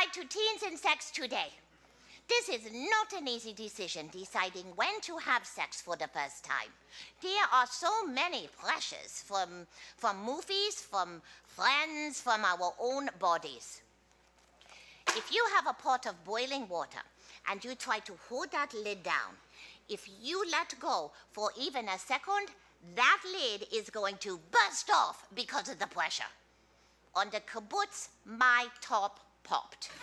guide to teens and sex today. This is not an easy decision deciding when to have sex for the first time. There are so many pressures from, from movies, from friends, from our own bodies. If you have a pot of boiling water and you try to hold that lid down, if you let go for even a second, that lid is going to burst off because of the pressure. On the kibbutz, my top popped.